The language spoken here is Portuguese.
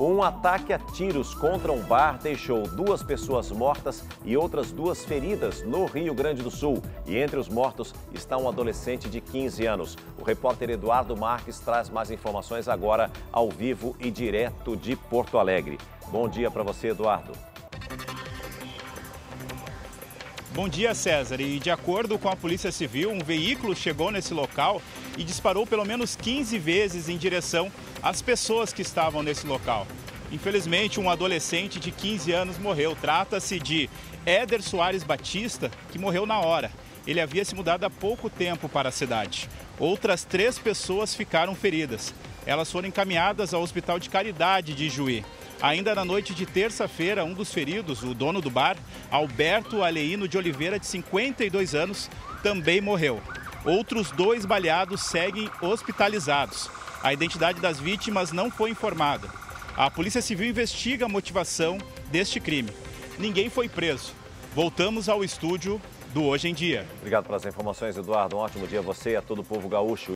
Um ataque a tiros contra um bar deixou duas pessoas mortas e outras duas feridas no Rio Grande do Sul. E entre os mortos está um adolescente de 15 anos. O repórter Eduardo Marques traz mais informações agora ao vivo e direto de Porto Alegre. Bom dia para você, Eduardo. Bom dia, César. E de acordo com a Polícia Civil, um veículo chegou nesse local e disparou pelo menos 15 vezes em direção às pessoas que estavam nesse local. Infelizmente, um adolescente de 15 anos morreu. Trata-se de Éder Soares Batista, que morreu na hora. Ele havia se mudado há pouco tempo para a cidade. Outras três pessoas ficaram feridas. Elas foram encaminhadas ao Hospital de Caridade de Juí. Ainda na noite de terça-feira, um dos feridos, o dono do bar, Alberto Aleino de Oliveira, de 52 anos, também morreu. Outros dois baleados seguem hospitalizados. A identidade das vítimas não foi informada. A Polícia Civil investiga a motivação deste crime. Ninguém foi preso. Voltamos ao estúdio do Hoje em Dia. Obrigado pelas informações, Eduardo. Um ótimo dia a você e a todo o povo gaúcho.